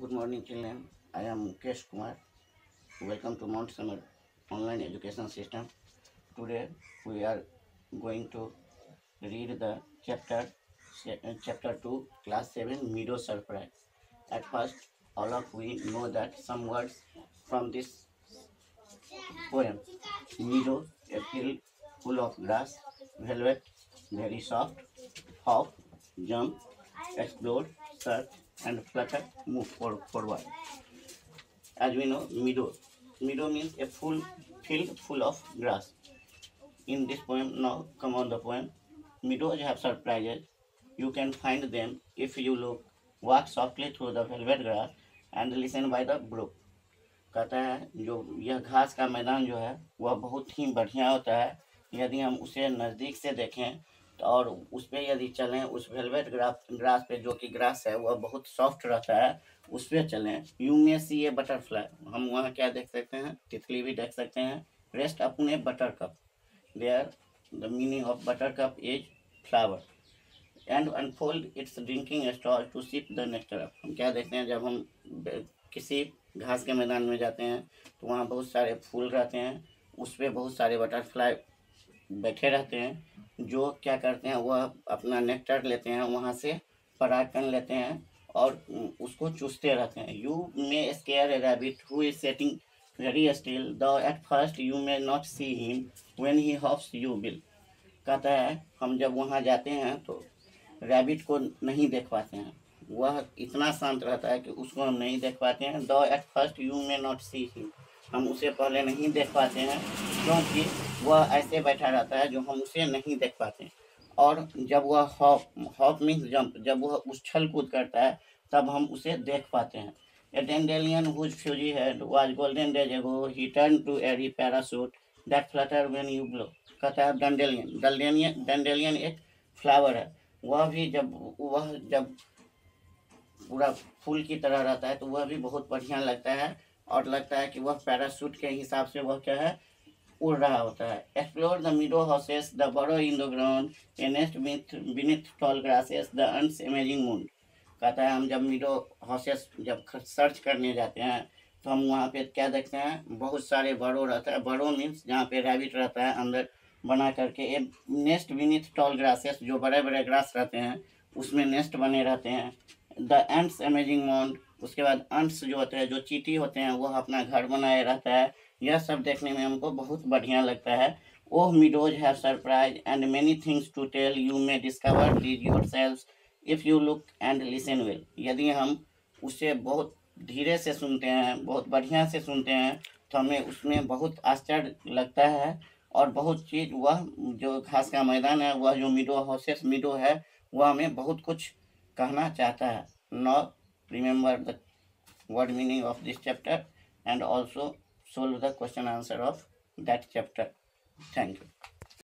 Good morning, children. I am Mukesh Kumar. Welcome to Mount Summer Online Education System. Today we are going to read the chapter uh, chapter 2, class 7, Meadow Surprise. At first, all of we know that some words from this poem. Meadow, a field full of grass, velvet, very soft, hop, jump, explode, search, and flutter, move for, forward. As we know, meadow. Meadow means a full field full of grass. In this poem, now come on the poem. Meadows have surprises. You can find them if you look, walk softly through the velvet grass and listen by the brook. कहता है जो यह घास का मैदान जो है वह बहुत ही बढ़िया होता है यदि हम उसे नज़दीक से देखें तो और उस पर यदि चलें, उस वेलवेट ग्रास ग्रास पे जो कि ग्रास है, वह बहुत सॉफ्ट रहता है उस पर चलें। यू में सी ए बटरफ्लाई हम वहाँ क्या देख सकते हैं? तितली भी देख सकते हैं। रेस्ट अपने buttercup there the meaning of buttercup is flower and unfold its drinking stall to sip the nectar हम क्या देखते हैं? जब हम किसी घास के मैदान में जाते हैं तो वहाँ बहुत सारे फूल रहते हैं। उस पर बहुत सारे बटरफ्लाई बैठे रहते हैं। जो क्या करते हैं, वह अपना नेक्टर लेते हैं, वहाँ से परागकण लेते हैं और उसको चूसते रहते हैं। You may scare a rabbit who is sitting very still, the at first you may not see him when he hops you will. कहता है, हम जब वहाँ जाते हैं तो रैबिट को नहीं देख पाते हैं। वह इतना शांत रहता है कि उसको हम नहीं देख पाते हैं। The at first you may not see him. हम उसे पहले नहीं देख पाते हैं, क्योंकि वह ऐसे बैठा रहता है जो हम उसे नहीं देख पाते। और जब वह हॉप हॉप मीन्स जंप, जब वह उछल कूद करता है, तब हम उसे देख पाते हैं। A dandelion whose fuzzy head was golden days ago he turn to airy parachute that flutter when you blow कहता है डंडेलियन डंडेलियन डंडेलियन एक फ्लावर है। वह भी जब, वह जब पूरा फूल की तरह रहता है तो वह भी बहुत बढ़िया लगता है और लगता है कि वह पैरासूट के हिसाब से वह क्या है उड़ रहा होता है। Explore the meadow houses the burrow the ground a nest with beneath tall grasses the ants imaging moon कहता है, हम जब मिडो हाउसेस जब सर्च करने जाते हैं तो हम वहाँ पे क्या देखते हैं? बहुत सारे बड़ो रहता है। बड़ो मीन्स जहाँ पे रैबिट रहता है, अंदर बना करके a nest beneath tall grasses जो बड़े बड़े ग्रास रहते हैं, उसमें नेस्ट बने रहते हैं। द एंड्स अमेजिंग माउंट उसके बाद अंट्स जो होते हैं, जो चीटी होते हैं वह अपना घर बनाए रहता है। यह सब देखने में हमको बहुत बढ़िया लगता है। ओह, meadows have surprise and many things to tell you may discover these yourself if you look and listen well यदि हम उसे बहुत धीरे से सुनते हैं, बहुत बढ़िया से सुनते हैं तो हमें उसमें बहुत आश्चर्य लगता है। और बहुत चीज़, वह जो घास का मैदान है, वह जो मिडो हाउसेस मिडो है, वह हमें बहुत कुछ कहना चाहता है। Now remember the word meaning of this chapter and also solve the question answer of that chapter. Thank you